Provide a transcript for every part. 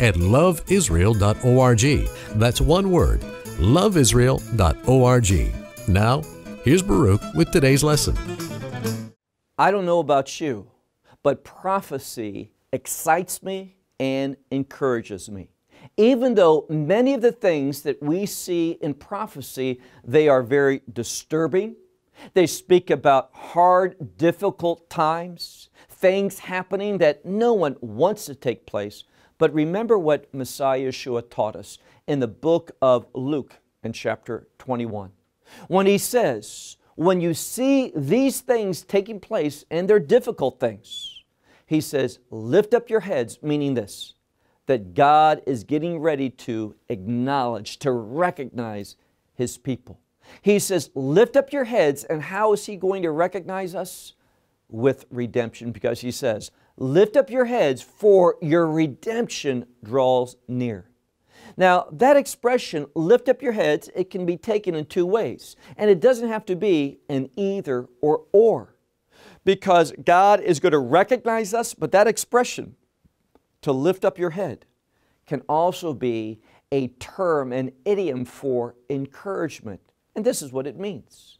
at loveisrael.org. That's one word, loveisrael.org. Now, here's Baruch with today's lesson. I don't know about you, but prophecy excites me and encourages me. Even though many of the things that we see in prophecy, they are very disturbing. They speak about hard, difficult times, things happening that no one wants to take place. But remember what Messiah Yeshua taught us in the book of Luke in chapter 21. When he says, when you see these things taking place, and they're difficult things, he says, lift up your heads, meaning this, that God is getting ready to acknowledge, to recognize His people. He says, lift up your heads, and how is He going to recognize us? With redemption, because He says, lift up your heads, for your redemption draws near. Now, that expression, lift up your heads, it can be taken in two ways. And it doesn't have to be an either or or. Because God is going to recognize us, but that expression, to lift up your head, can also be a term, an idiom for encouragement. And this is what it means.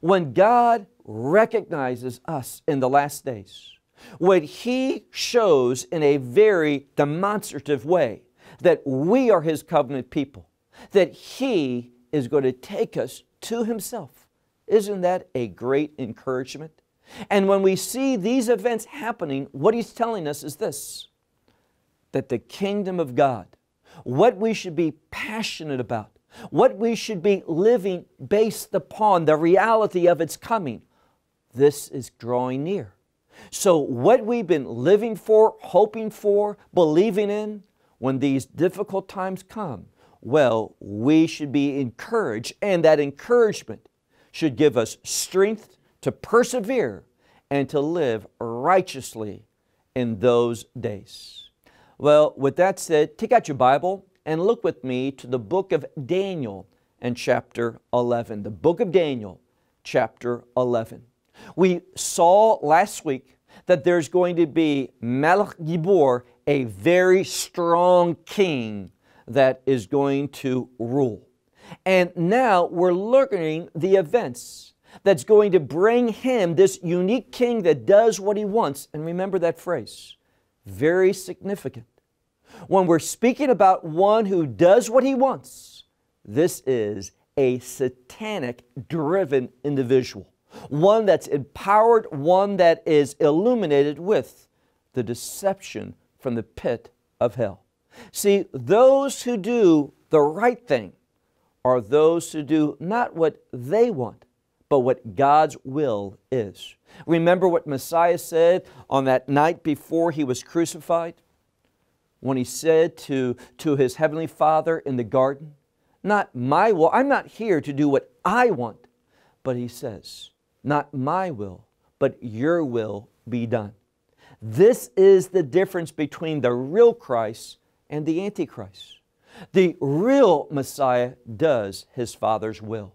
When God recognizes us in the last days, when He shows in a very demonstrative way that we are His covenant people, that He is going to take us to Himself. Isn't that a great encouragement? And when we see these events happening, what He's telling us is this that the kingdom of God, what we should be passionate about, what we should be living based upon the reality of its coming, this is drawing near. So, what we've been living for, hoping for, believing in, when these difficult times come, well, we should be encouraged, and that encouragement should give us strength to persevere and to live righteously in those days. Well, with that said, take out your Bible and look with me to the book of Daniel and chapter 11. The book of Daniel, chapter 11. We saw last week that there's going to be Melech Gibor a very strong king that is going to rule. And now we're learning the events that's going to bring him, this unique king that does what he wants. And remember that phrase, very significant. When we're speaking about one who does what he wants, this is a satanic driven individual, one that's empowered, one that is illuminated with the deception from the pit of hell. See, those who do the right thing are those who do not what they want, but what God's will is. Remember what Messiah said on that night before he was crucified? When he said to, to his heavenly Father in the garden, Not my will, I'm not here to do what I want, but he says, Not my will, but your will be done. This is the difference between the real Christ and the Antichrist. The real Messiah does his Father's will.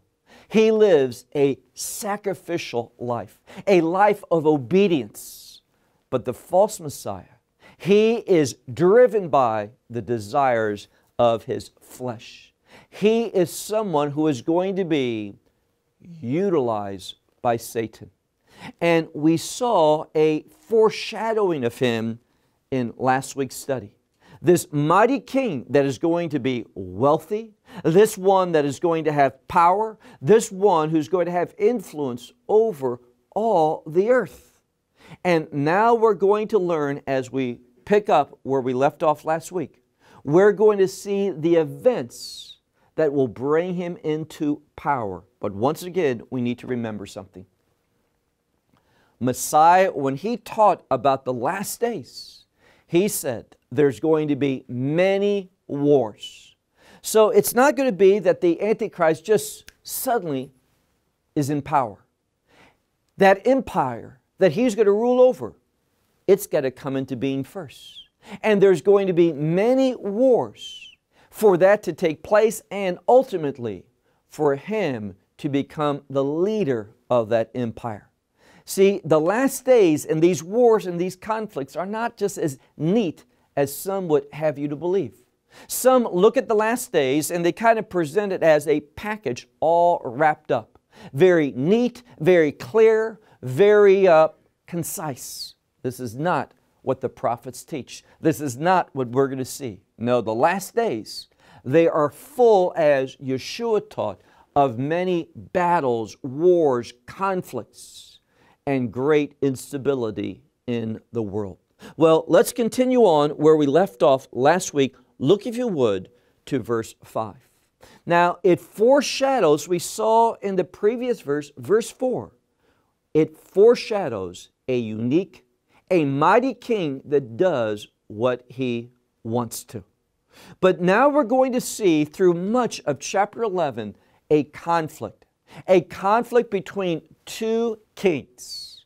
He lives a sacrificial life, a life of obedience. But the false Messiah, he is driven by the desires of his flesh. He is someone who is going to be utilized by Satan. And we saw a foreshadowing of him in last week's study. This mighty king that is going to be wealthy, this one that is going to have power, this one who's going to have influence over all the earth. And now we're going to learn as we pick up where we left off last week. We're going to see the events that will bring him into power. But once again, we need to remember something. Messiah, when he taught about the last days, he said there's going to be many wars. So it's not going to be that the Antichrist just suddenly is in power. That empire that he's going to rule over, it's got to come into being first. And there's going to be many wars for that to take place and ultimately for him to become the leader of that empire. See, the last days and these wars and these conflicts are not just as neat as some would have you to believe. Some look at the last days and they kind of present it as a package all wrapped up. Very neat, very clear, very uh, concise. This is not what the prophets teach. This is not what we're going to see. No, the last days, they are full, as Yeshua taught, of many battles, wars, conflicts, and great instability in the world. Well, let's continue on where we left off last week. Look, if you would, to verse 5. Now, it foreshadows, we saw in the previous verse, verse 4, it foreshadows a unique, a mighty king that does what he wants to. But now we're going to see through much of chapter 11 a conflict, a conflict between two kings.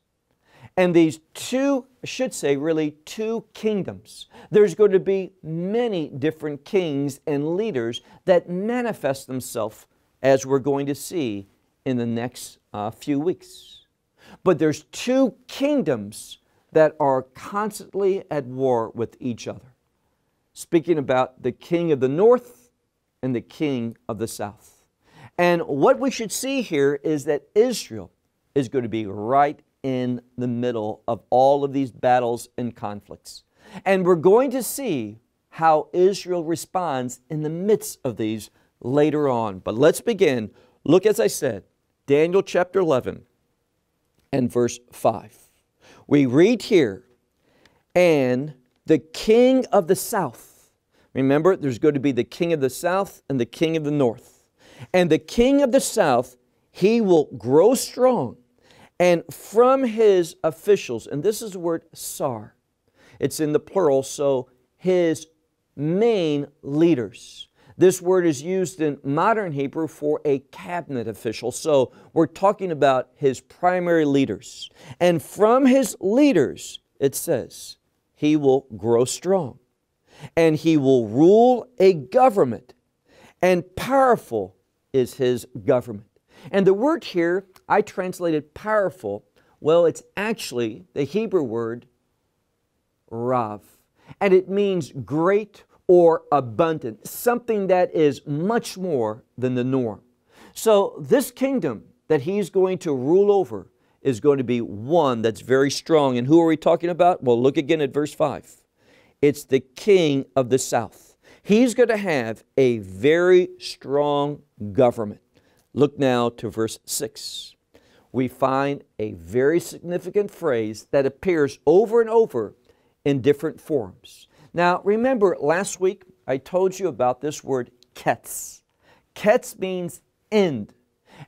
And these two, I should say, really two kingdoms. There's going to be many different kings and leaders that manifest themselves as we're going to see in the next uh, few weeks. But there's two kingdoms that are constantly at war with each other. Speaking about the king of the north and the king of the south. And what we should see here is that Israel is going to be right in the middle of all of these battles and conflicts. And we're going to see how Israel responds in the midst of these later on. But let's begin. Look, as I said, Daniel chapter 11 and verse 5. We read here, and the king of the south. Remember, there's going to be the king of the south and the king of the north. And the king of the south, he will grow strong. And from his officials, and this is the word sar, it's in the plural, so his main leaders. This word is used in modern Hebrew for a cabinet official. So we're talking about his primary leaders. And from his leaders, it says, he will grow strong and he will rule a government and powerful is his government. And the word here, I translated powerful. Well, it's actually the Hebrew word rav, and it means great or abundant, something that is much more than the norm. So, this kingdom that he's going to rule over is going to be one that's very strong. And who are we talking about? Well, look again at verse 5. It's the king of the south. He's going to have a very strong government. Look now to verse 6. We find a very significant phrase that appears over and over in different forms. Now, remember last week I told you about this word ketz. Ketz means end.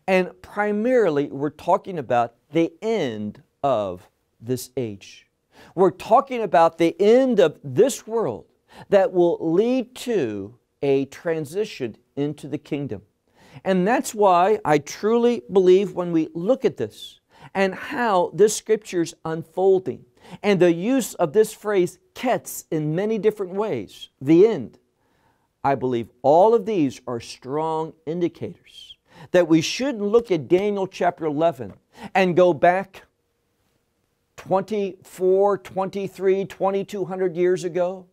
And primarily, we're talking about the end of this age. We're talking about the end of this world that will lead to a transition into the kingdom. And that's why I truly believe when we look at this and how this scripture is unfolding and the use of this phrase ketz in many different ways, the end, I believe all of these are strong indicators that we shouldn't look at Daniel chapter 11 and go back 24, 23, 2200 years ago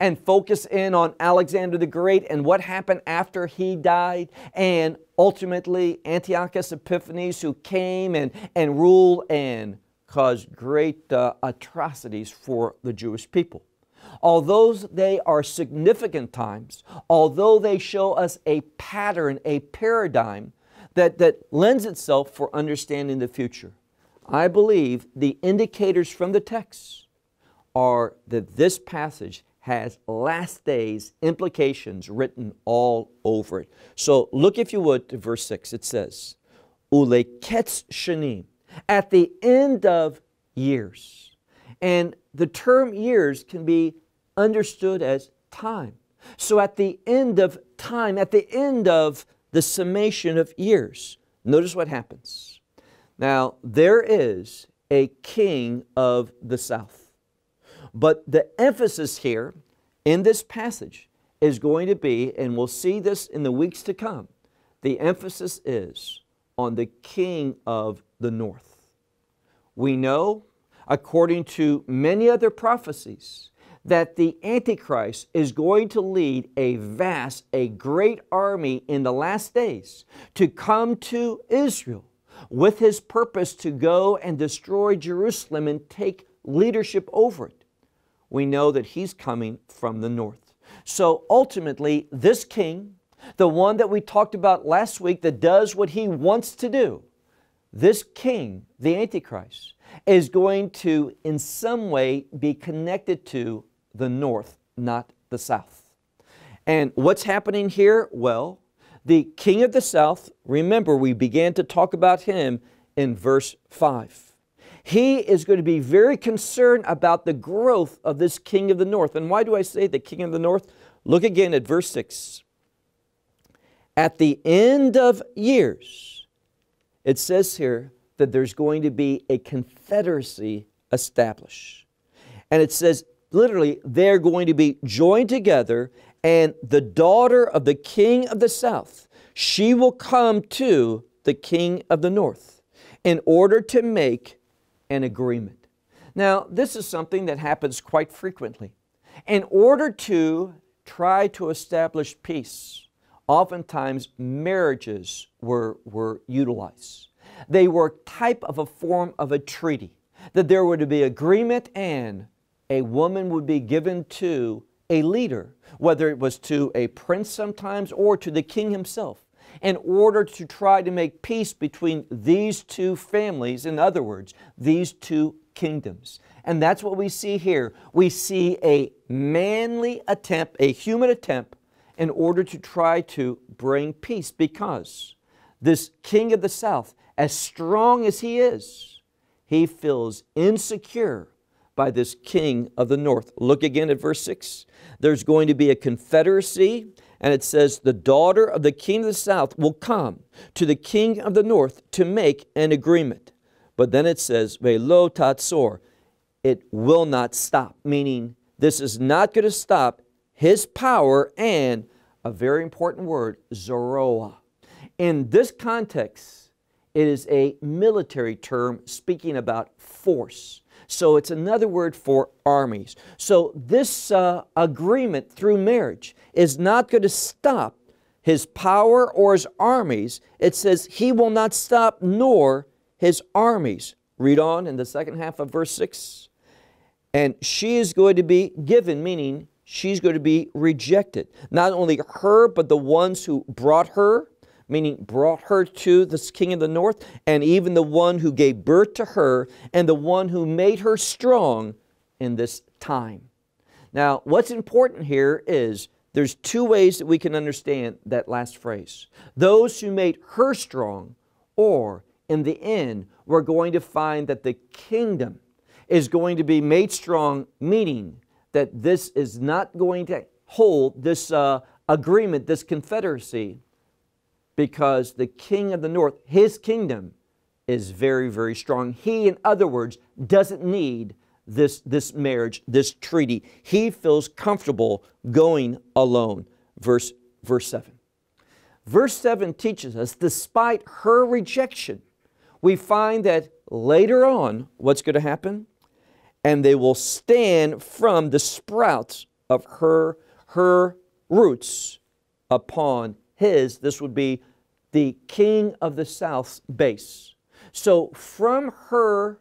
and focus in on Alexander the Great and what happened after he died, and ultimately Antiochus Epiphanes, who came and, and ruled and caused great uh, atrocities for the Jewish people. Although they are significant times, although they show us a pattern, a paradigm that, that lends itself for understanding the future, I believe the indicators from the text are that this passage has last days implications written all over it. So look, if you would, to verse 6. It says, Uleketz shanim, at the end of years. And the term years can be understood as time. So at the end of time, at the end of the summation of years, notice what happens. Now, there is a king of the south. But the emphasis here in this passage is going to be, and we'll see this in the weeks to come, the emphasis is on the king of the north. We know, according to many other prophecies, that the Antichrist is going to lead a vast, a great army in the last days to come to Israel with his purpose to go and destroy Jerusalem and take leadership over it. We know that he's coming from the north. So ultimately, this king, the one that we talked about last week that does what he wants to do, this king, the Antichrist, is going to in some way be connected to the north, not the south. And what's happening here? Well, the king of the south, remember we began to talk about him in verse 5. He is going to be very concerned about the growth of this king of the north. And why do I say the king of the north? Look again at verse 6. At the end of years, it says here that there's going to be a confederacy established. And it says literally, they're going to be joined together, and the daughter of the king of the south, she will come to the king of the north in order to make an agreement. Now, this is something that happens quite frequently. In order to try to establish peace, oftentimes marriages were, were utilized. They were type of a form of a treaty, that there to be agreement and a woman would be given to a leader, whether it was to a prince sometimes or to the king himself, in order to try to make peace between these two families, in other words, these two kingdoms. And that's what we see here. We see a manly attempt, a human attempt, in order to try to bring peace because this king of the south, as strong as he is, he feels insecure by this king of the north. Look again at verse 6. There's going to be a confederacy, and it says, The daughter of the king of the south will come to the king of the north to make an agreement. But then it says, Velo tatsor, it will not stop, meaning this is not going to stop his power and a very important word, Zoroa. In this context, it is a military term speaking about force. So it's another word for armies. So this uh, agreement through marriage is not going to stop his power or his armies. It says he will not stop nor his armies. Read on in the second half of verse 6. And she is going to be given, meaning she's going to be rejected. Not only her, but the ones who brought her meaning brought her to this king of the north, and even the one who gave birth to her, and the one who made her strong in this time. Now, what's important here is there's two ways that we can understand that last phrase. Those who made her strong, or in the end, we're going to find that the kingdom is going to be made strong, meaning that this is not going to hold this uh, agreement, this confederacy, because the king of the north, his kingdom, is very, very strong. He, in other words, doesn't need this, this marriage, this treaty. He feels comfortable going alone. Verse, verse 7. Verse 7 teaches us, despite her rejection, we find that later on, what's going to happen? And they will stand from the sprouts of her, her roots upon his, this would be the king of the south's base. So from her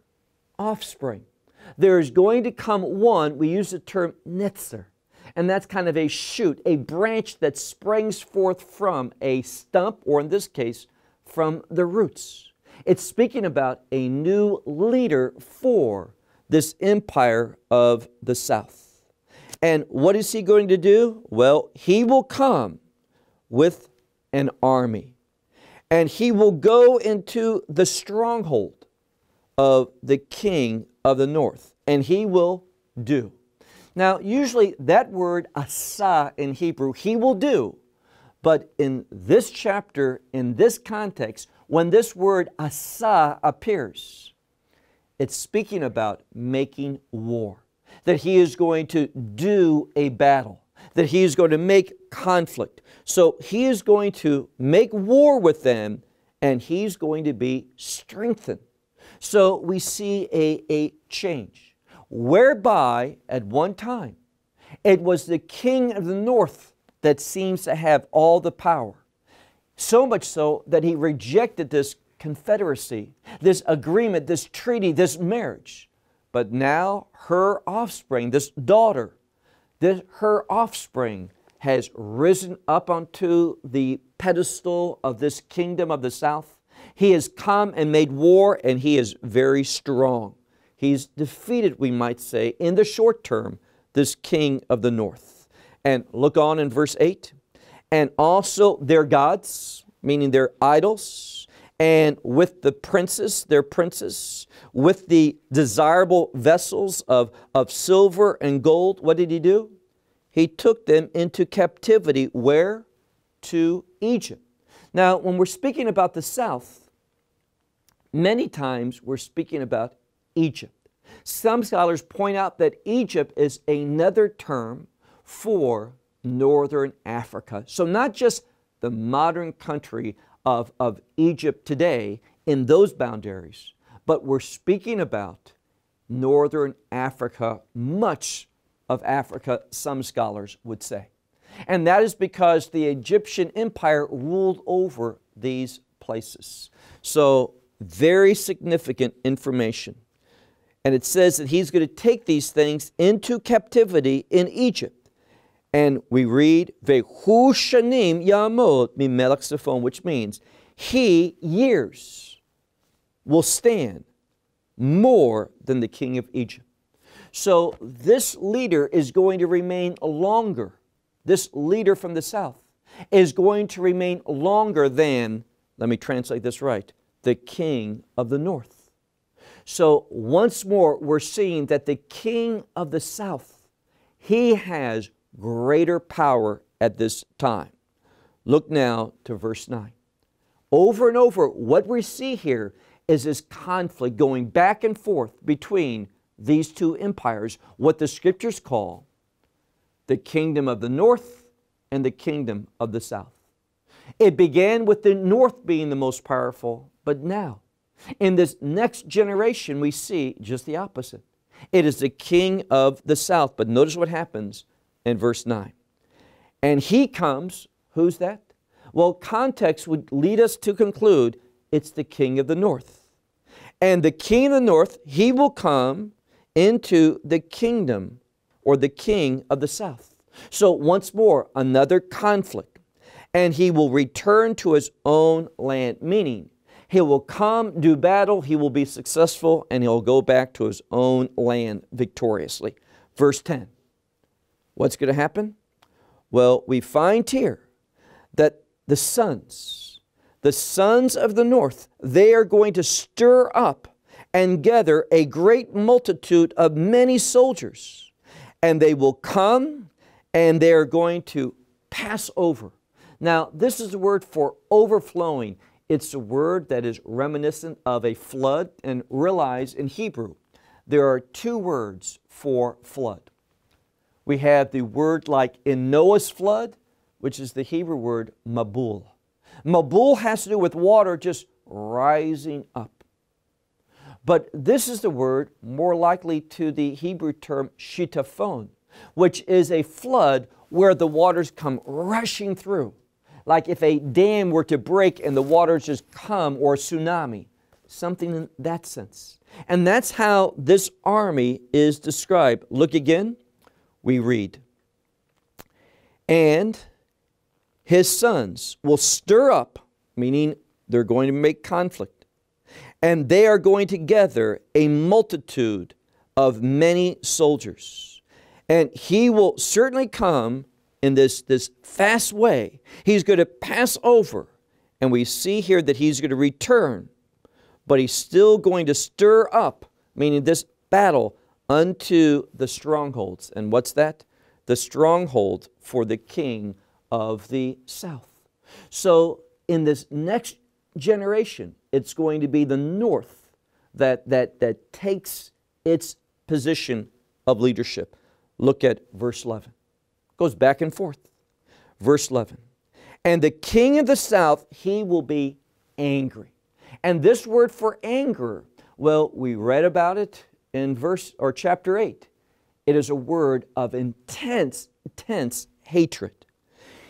offspring, there's going to come one, we use the term netzer, and that's kind of a shoot, a branch that springs forth from a stump, or in this case, from the roots. It's speaking about a new leader for this empire of the south. And what is he going to do? Well, he will come with an army and he will go into the stronghold of the king of the north, and he will do. Now, usually that word asa in Hebrew, he will do. But in this chapter, in this context, when this word asa appears, it's speaking about making war. That he is going to do a battle, that he is going to make conflict. So he is going to make war with them and he's going to be strengthened. So we see a, a change, whereby at one time it was the king of the north that seems to have all the power. So much so that he rejected this confederacy, this agreement, this treaty, this marriage. But now her offspring, this daughter, this, her offspring has risen up onto the pedestal of this kingdom of the south. He has come and made war, and he is very strong. He's defeated, we might say, in the short term, this king of the north. And look on in verse 8. And also their gods, meaning their idols, and with the princes, their princes, with the desirable vessels of, of silver and gold, what did he do? He took them into captivity. Where? To Egypt. Now, when we're speaking about the south, many times we're speaking about Egypt. Some scholars point out that Egypt is another term for northern Africa. So, not just the modern country of, of Egypt today in those boundaries, but we're speaking about northern Africa, much of Africa, some scholars would say. And that is because the Egyptian empire ruled over these places. So, very significant information. And it says that he's going to take these things into captivity in Egypt. And we read, Vehu shanim yamod mimelech which means he, years, will stand more than the king of Egypt. So this leader is going to remain longer. This leader from the south is going to remain longer than, let me translate this right, the king of the north. So once more, we're seeing that the king of the south, he has greater power at this time. Look now to verse 9. Over and over, what we see here is this conflict going back and forth between these two empires, what the scriptures call the kingdom of the north and the kingdom of the south. It began with the north being the most powerful, but now, in this next generation, we see just the opposite. It is the king of the south. But notice what happens in verse 9. And he comes, who's that? Well, context would lead us to conclude it's the king of the north. And the king of the north, he will come into the kingdom or the king of the south. So, once more, another conflict. And he will return to his own land, meaning he will come, do battle, he will be successful, and he'll go back to his own land victoriously. Verse 10 What's going to happen? Well, we find here that the sons, the sons of the north, they are going to stir up and gather a great multitude of many soldiers. And they will come and they are going to pass over. Now, this is the word for overflowing. It's a word that is reminiscent of a flood. And realize in Hebrew, there are two words for flood we have the word like in Noah's flood, which is the Hebrew word mabul. Mabul has to do with water just rising up. But this is the word more likely to the Hebrew term shitaphon, which is a flood where the waters come rushing through. Like if a dam were to break and the waters just come, or a tsunami, something in that sense. And that's how this army is described. Look again we read, And his sons will stir up, meaning they're going to make conflict, and they are going to gather a multitude of many soldiers. And he will certainly come in this, this fast way. He's going to pass over, and we see here that he's going to return, but he's still going to stir up, meaning this battle, unto the strongholds. And what's that? The stronghold for the king of the south. So in this next generation, it's going to be the north that, that, that takes its position of leadership. Look at verse 11. It goes back and forth. Verse 11. And the king of the south, he will be angry. And this word for anger, well, we read about it in verse or chapter 8. It is a word of intense, intense hatred.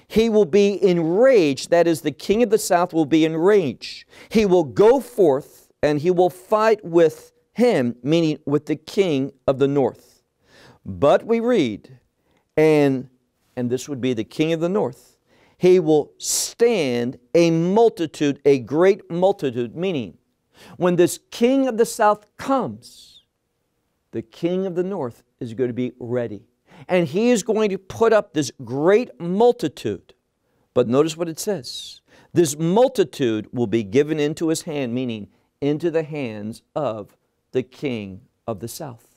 He will be enraged, that is, the king of the south will be enraged. He will go forth and he will fight with him, meaning with the king of the north. But we read, and, and this would be the king of the north, he will stand a multitude, a great multitude, meaning when this king of the south comes, the king of the north is going to be ready. And he is going to put up this great multitude. But notice what it says this multitude will be given into his hand, meaning into the hands of the king of the south.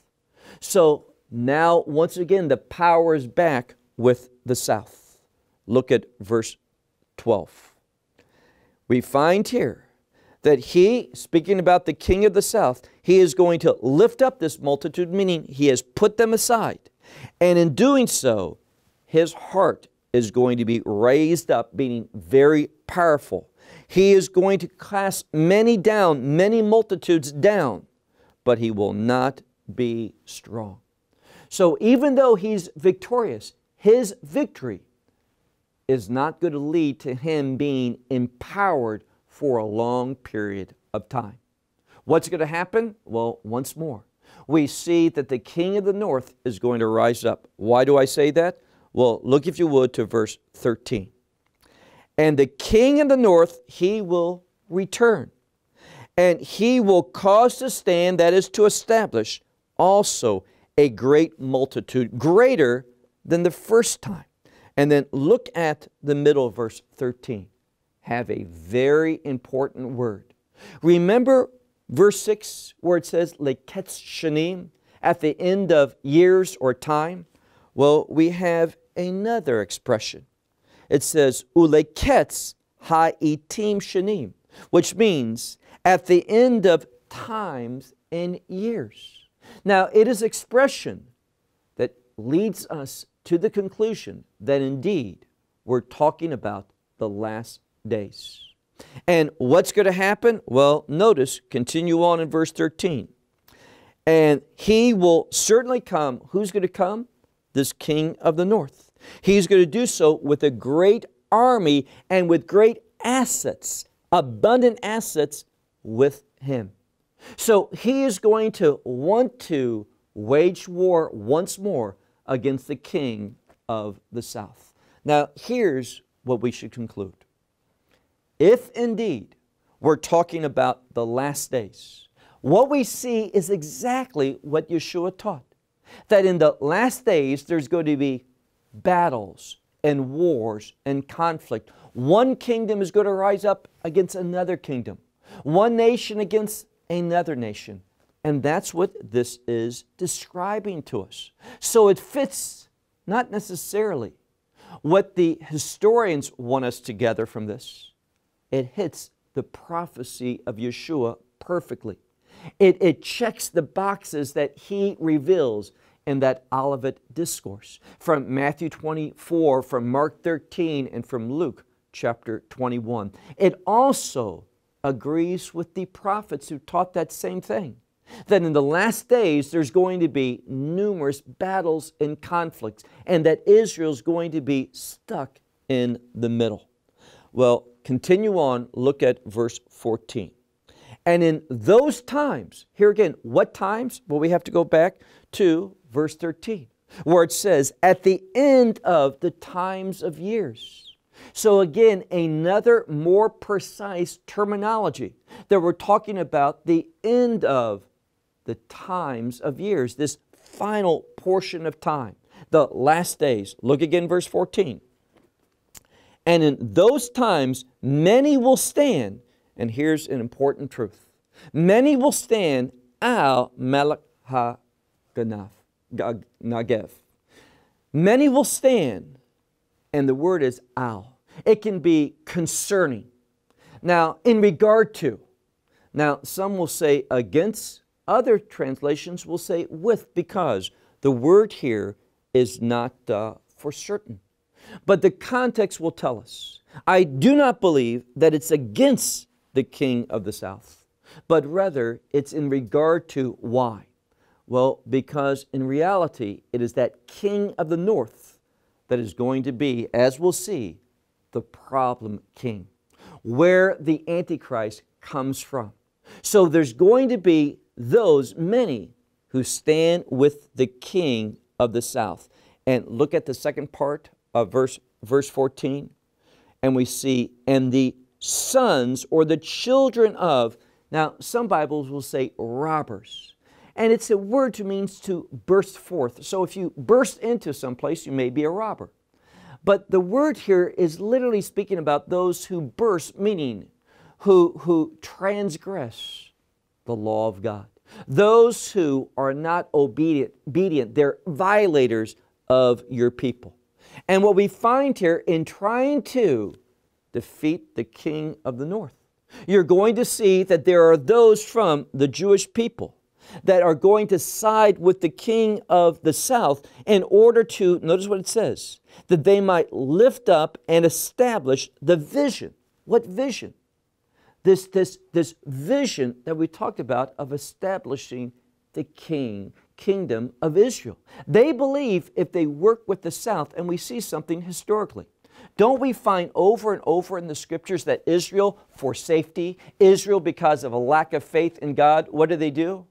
So now, once again, the power is back with the south. Look at verse 12. We find here that he, speaking about the king of the south, he is going to lift up this multitude, meaning he has put them aside. And in doing so, his heart is going to be raised up, being very powerful. He is going to cast many down, many multitudes down, but he will not be strong. So even though he's victorious, his victory is not going to lead to him being empowered for a long period of time. What's going to happen? Well, once more, we see that the king of the north is going to rise up. Why do I say that? Well, look if you would to verse 13. And the king of the north, he will return, and he will cause to stand, that is to establish, also a great multitude, greater than the first time. And then look at the middle verse 13. Have a very important word. Remember Verse 6, where it says, Leketz Shanim, at the end of years or time. Well, we have another expression. It says, Uleketz ha'itim shanim, which means at the end of times and years. Now, it is expression that leads us to the conclusion that indeed we're talking about the last days. And what's going to happen? Well, notice, continue on in verse 13. And he will certainly come. Who's going to come? This king of the north. He's going to do so with a great army and with great assets, abundant assets with him. So he is going to want to wage war once more against the king of the south. Now, here's what we should conclude if indeed we're talking about the last days, what we see is exactly what Yeshua taught. That in the last days there's going to be battles and wars and conflict. One kingdom is going to rise up against another kingdom, one nation against another nation. And that's what this is describing to us. So it fits not necessarily what the historians want us to gather from this it hits the prophecy of Yeshua perfectly. It, it checks the boxes that he reveals in that Olivet discourse from Matthew 24, from Mark 13, and from Luke chapter 21. It also agrees with the prophets who taught that same thing that in the last days there's going to be numerous battles and conflicts, and that Israel's going to be stuck in the middle. Well, continue on, look at verse 14. And in those times, here again, what times? Well, we have to go back to verse 13, where it says, at the end of the times of years. So, again, another more precise terminology that we're talking about the end of the times of years, this final portion of time, the last days. Look again, verse 14. And in those times, many will stand, and here's an important truth many will stand al Melech. Negev. Many will stand, and the word is al. It can be concerning. Now, in regard to, now some will say against, other translations will say with, because the word here is not uh, for certain. But the context will tell us. I do not believe that it's against the king of the south, but rather it's in regard to why. Well, because in reality, it is that king of the north that is going to be, as we'll see, the problem king, where the Antichrist comes from. So there's going to be those, many, who stand with the king of the south. And look at the second part of verse, verse 14, and we see, and the sons or the children of, now some Bibles will say robbers. And it's a word to means to burst forth. So if you burst into some place, you may be a robber. But the word here is literally speaking about those who burst, meaning who, who transgress the law of God. Those who are not obedient, obedient, they're violators of your people. And what we find here in trying to defeat the king of the north, you're going to see that there are those from the Jewish people that are going to side with the king of the south in order to, notice what it says, that they might lift up and establish the vision. What vision? This, this, this vision that we talked about of establishing the king, kingdom of Israel. They believe if they work with the south, and we see something historically. Don't we find over and over in the scriptures that Israel, for safety, Israel, because of a lack of faith in God, what do they do?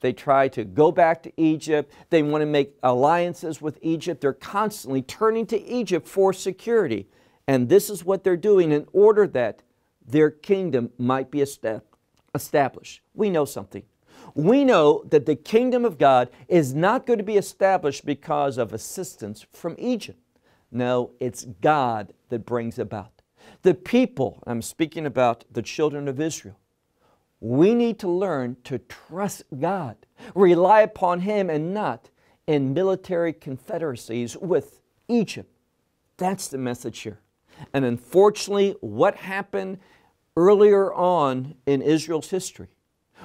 They try to go back to Egypt. They want to make alliances with Egypt. They're constantly turning to Egypt for security. And this is what they're doing in order that their kingdom might be established. We know something. We know that the kingdom of God is not going to be established because of assistance from Egypt. No, it's God that brings about. The people, I'm speaking about the children of Israel, we need to learn to trust God, rely upon Him, and not in military confederacies with Egypt. That's the message here. And unfortunately, what happened earlier on in Israel's history,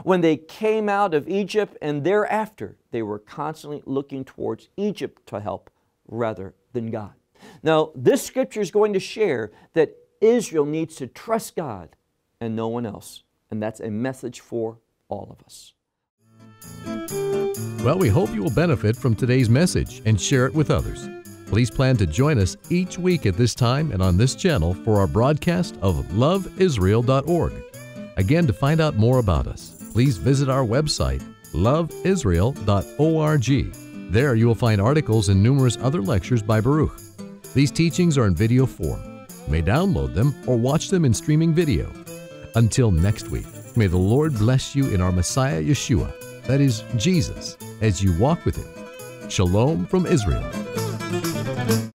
when they came out of Egypt and thereafter, they were constantly looking towards Egypt to help rather than God. Now, this scripture is going to share that Israel needs to trust God and no one else. And that's a message for all of us. Well, we hope you will benefit from today's message and share it with others. Please plan to join us each week at this time and on this channel for our broadcast of loveisrael.org. Again, to find out more about us, please visit our website, loveisrael.org. There you will find articles and numerous other lectures by Baruch. These teachings are in video form. You may download them or watch them in streaming video. Until next week, may the Lord bless you in our Messiah Yeshua, that is, Jesus, as you walk with Him. Shalom from Israel.